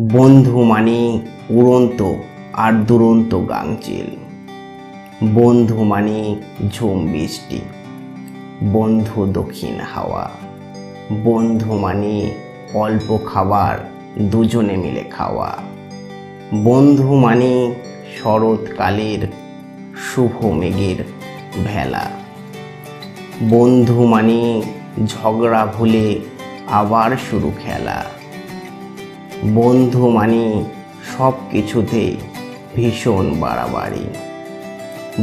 বন্ধু মানে উড়ন্ত আর দুরন্ত গাংচিল বন্ধু মানে ঝুম বৃষ্টি, বন্ধু দক্ষিণ হাওয়া। বন্ধু মানে অল্প খাবার দুজনে মিলে খাওয়া। বন্ধু মানে শরৎকালের শুভ মেঘের ভেলা। বন্ধু মানে ঝগড়া ভুলে আবার শুরু খেলা। বন্ধু মানে সব কিছুতে ভীষণ বাড়াবাড়ি।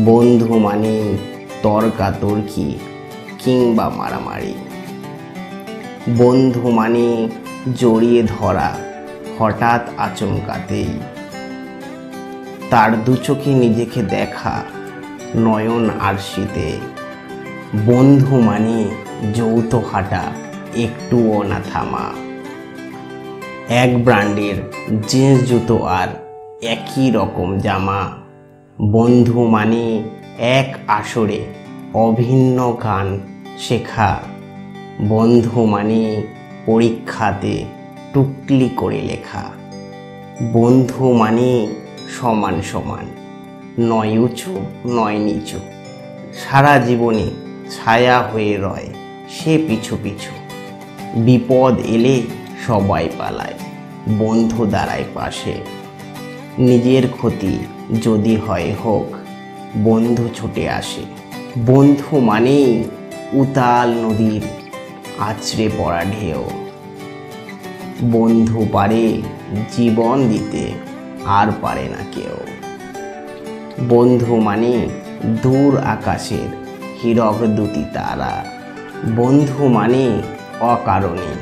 বন্ধু মানে তর্কাতর্কি কিংবা মারামারি। বন্ধু মানে জড়িয়ে ধরা হঠাৎ আচমকাতেই। তার দু চোখে নিজেকে দেখা নয়ন আরশিতে। বন্ধু মানে যৌথ হাঁটা, একটুও না থামা। এক ব্র্যান্ডের জিন্স জুতো আর একই রকম জামা। বন্ধু মানে এক আসরে অভিন্ন গান শেখা। বন্ধু মানে পরীক্ষাতে টুকলি করে লেখা। বন্ধু মানে সমান সমান, নয় উঁচু, নয় নিচু। সারা জীবনে ছায়া হয়ে রয় সে পিছু পিছু। বিপদ এলে সবাই পালায়। বন্ধু দাঁড়ায় পাশে। নিজের ক্ষতি যদি হয় হোক, বন্ধু ছুটে আসে। বন্ধু মানেই উতাল নদীর আছড়ে পড়া ঢেউ। বন্ধু পারে জীবন দিতে, আর পারে না কেউ। বন্ধু মানে দূর আকাশের হীরক দুটি তারা। বন্ধু মানে অকারণে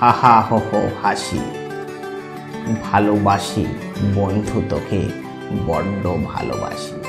হাহা হ হাসি। ভালোবাসি বন্ধু তোকে বড্ড ভালোবাসি।